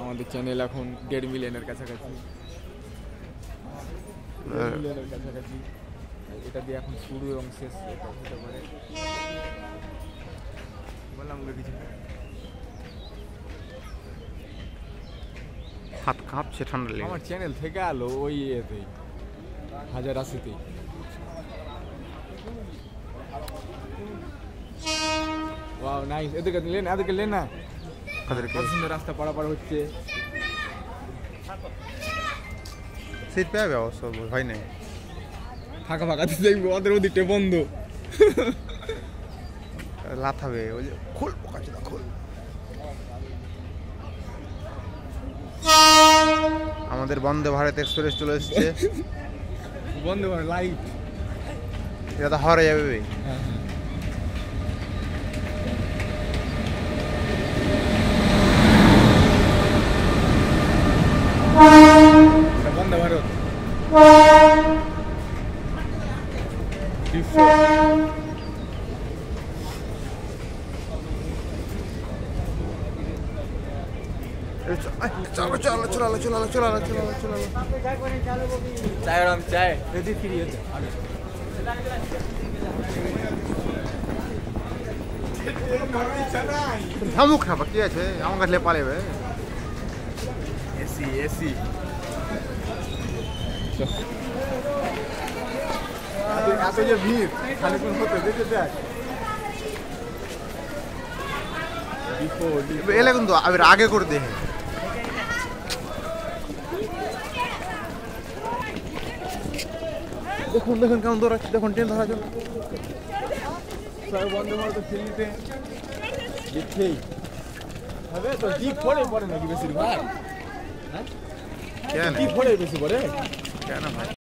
আমাদের চ্যানেল এখন দেড় মিলিয়নের কাছাকাছি। মিলিয়নের কাছাকাছি। এটা দিয়ে এখন শুরু এবং শেষ এটা হতে পারে। বললাম কিছু হাত কাঁপছে ঠান্ডা লেগে আমার চ্যানেল থেকে আলো ওই ইয়েতেই হাজার আশিতেই। ওয়াও নাইস এদিকে লেন এদিকে লেন না। কত সুন্দর রাস্তা পারাপার হচ্ছে? সিট পেয়ে যাবে অবশ্য ভয় নেই। ফাঁকা ফাঁকাতে দেখব ওদের ওদিকটা বন্ধ। লাথাবে ওই যে খোল পোকাচোদা খোল। আমাদের বন্দে ভারত এক্সপ্রেস চলে এসেছে। বন্ধ ভারত লাইট। এটা তো হাওড়া যাবে। বে। হ্যাঁ। হ্যাঁ এটা বন্দে ভারত বিশ্ব এই চ- এই, চলো চলো চলো চলো চলো চলো চলো চায় আরাম চায় যদি ফ্রি হচ্ছে থামুক না কি আছে আমার কাছে পালেবে এসি এসি। এত যে ভিড় খানিক্ষণ হতে দেখে। দেখ এলে কিন্তু আবার আগে করে দেখে দেখুন দেখুন কেমন দৌড়াচ্ছে দেখুন ট্রেন ধরার জন্য বন্ধ ভারত ফিল্লিতে দেখেই। হবে? তো জিপ পড়ে পড়ে নাকি বেশিরভাগ? কেন? জিপ